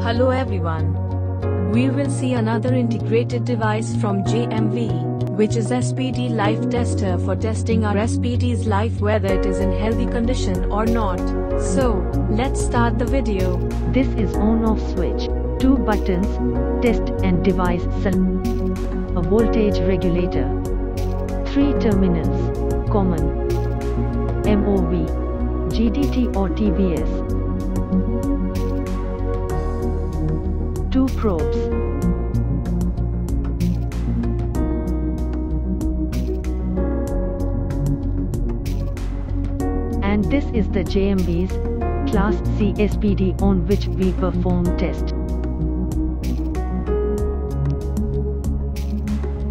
Hello everyone. We will see another integrated device from JMV, which is SPD Life Tester for testing our SPD's life whether it is in healthy condition or not. So, let's start the video. This is on-off switch. Two buttons, test and device select. A voltage regulator. Three terminals, common. MOV, GDT or TVS. Two probes. And this is the JMV's Class C SPD on which we perform test.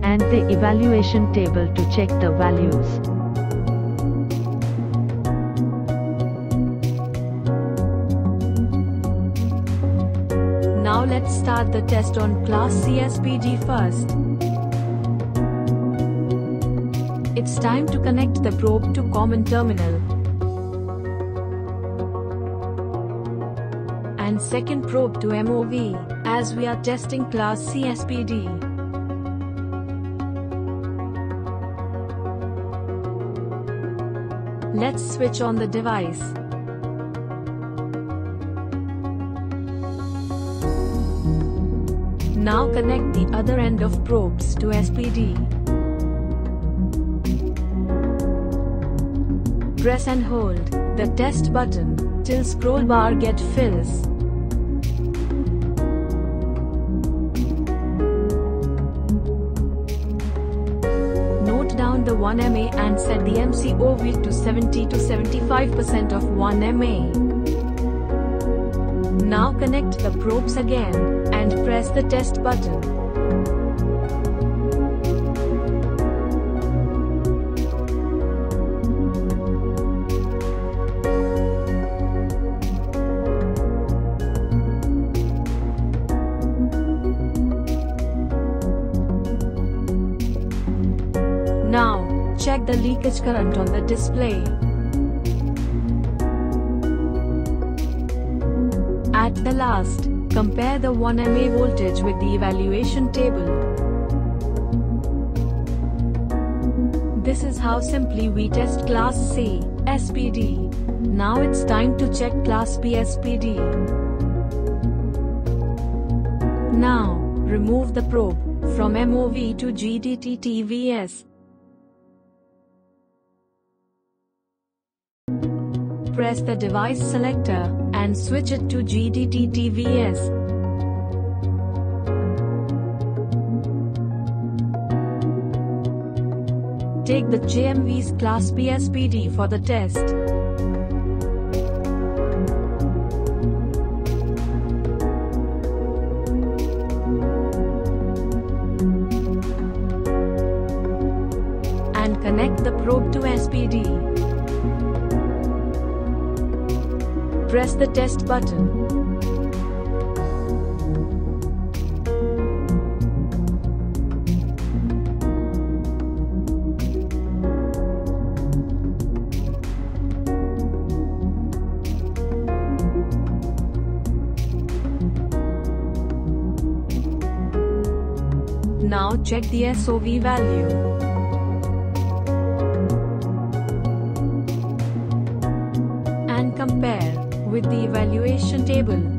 And the evaluation table to check the values. Let's start the test on Class C SPD first. It's time to connect the probe to common terminal. And second probe to MOV, as we are testing Class C SPD. Let's switch on the device. Now connect the other end of probes to SPD. Press and hold the test button till scroll bar get fills. Note down the 1 mA and set the MCOV to 70 to 75% of 1 mA. Now connect the probes again, and press the test button. Now, check the leakage current on the display. At the last, compare the 1 mA voltage with the evaluation table. This is how simply we test Class C SPD. Now it's time to check Class B SPD. Now, remove the probe from MOV to GDT TVS. Press the device selector and switch it to GDT TVS. Take the JMV's Class B SPD for the test. And connect the probe to SPD. Press the test button. Now check the SOV value. And compare with the evaluation table.